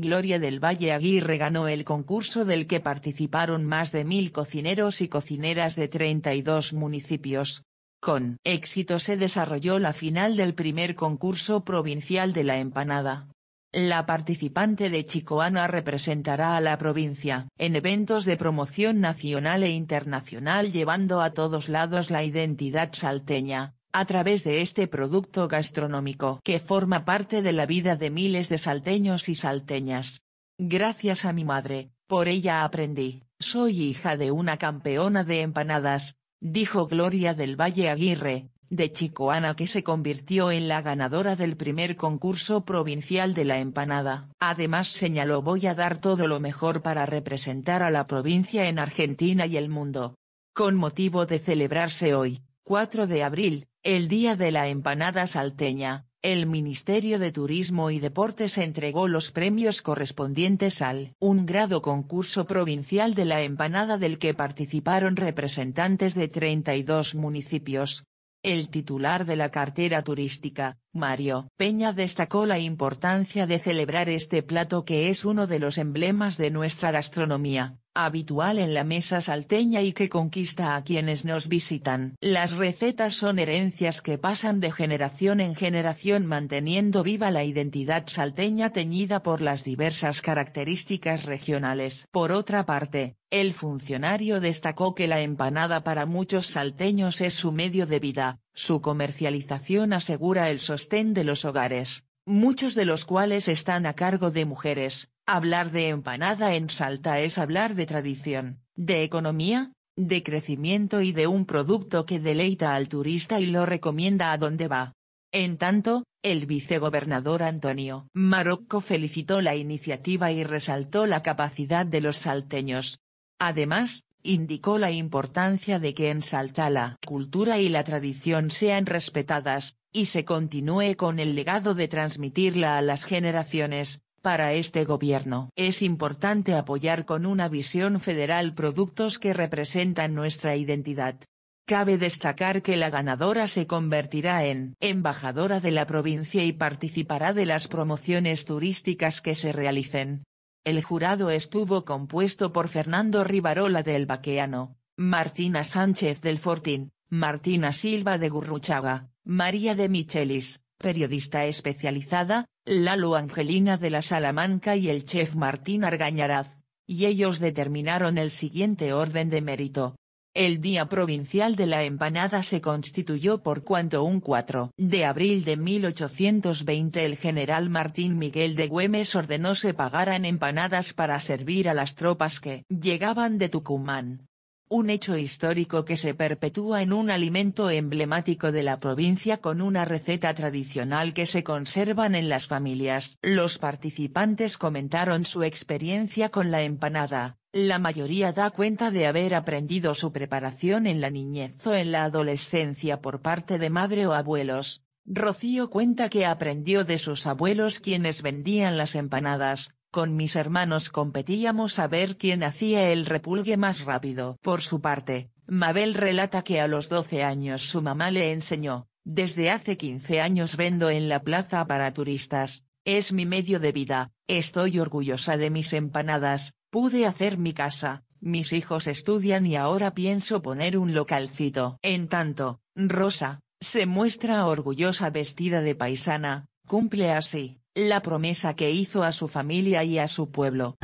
Gloria del Valle Aguirre ganó el concurso del que participaron más de mil cocineros y cocineras de 32 municipios. Con éxito se desarrolló la final del primer concurso provincial de la empanada. La participante de Chicoana representará a la provincia en eventos de promoción nacional e internacional llevando a todos lados la identidad salteña, a través de este producto gastronómico que forma parte de la vida de miles de salteños y salteñas. Gracias a mi madre, por ella aprendí, soy hija de una campeona de empanadas, dijo Gloria del Valle Aguirre, de Chicoana que se convirtió en la ganadora del primer concurso provincial de la empanada. Además señaló voy a dar todo lo mejor para representar a la provincia en Argentina y el mundo. Con motivo de celebrarse hoy, 4 de abril, el Día de la Empanada Salteña, el Ministerio de Turismo y Deportes entregó los premios correspondientes al un grado concurso provincial de la empanada del que participaron representantes de 32 municipios. El titular de la cartera turística, Mario Peña destacó la importancia de celebrar este plato que es uno de los emblemas de nuestra gastronomía, habitual en la mesa salteña y que conquista a quienes nos visitan. Las recetas son herencias que pasan de generación en generación manteniendo viva la identidad salteña teñida por las diversas características regionales. Por otra parte, el funcionario destacó que la empanada para muchos salteños es su medio de vida, su comercialización asegura el sostén de los hogares, muchos de los cuales están a cargo de mujeres, Hablar de empanada en Salta es hablar de tradición, de economía, de crecimiento y de un producto que deleita al turista y lo recomienda a donde va. En tanto, el vicegobernador Antonio Marocco felicitó la iniciativa y resaltó la capacidad de los salteños. Además, indicó la importancia de que en Salta la cultura y la tradición sean respetadas, y se continúe con el legado de transmitirla a las generaciones, para este gobierno es importante apoyar con una visión federal productos que representan nuestra identidad. Cabe destacar que la ganadora se convertirá en embajadora de la provincia y participará de las promociones turísticas que se realicen. El jurado estuvo compuesto por Fernando Rivarola del Baqueano, Martina Sánchez del Fortín, Martina Silva de Gurruchaga, María de Michelis, periodista especializada, Lalo Angelina de la Salamanca y el chef Martín Argañaraz, y ellos determinaron el siguiente orden de mérito. El Día Provincial de la Empanada se constituyó por cuanto un 4 de abril de 1820 el general Martín Miguel de Güemes ordenó se pagaran empanadas para servir a las tropas que llegaban de Tucumán un hecho histórico que se perpetúa en un alimento emblemático de la provincia con una receta tradicional que se conservan en las familias. Los participantes comentaron su experiencia con la empanada, la mayoría da cuenta de haber aprendido su preparación en la niñez o en la adolescencia por parte de madre o abuelos. Rocío cuenta que aprendió de sus abuelos quienes vendían las empanadas, con mis hermanos competíamos a ver quién hacía el repulgue más rápido. Por su parte, Mabel relata que a los 12 años su mamá le enseñó, desde hace 15 años vendo en la plaza para turistas, es mi medio de vida, estoy orgullosa de mis empanadas, pude hacer mi casa, mis hijos estudian y ahora pienso poner un localcito. En tanto, Rosa, se muestra orgullosa vestida de paisana, cumple así, la promesa que hizo a su familia y a su pueblo.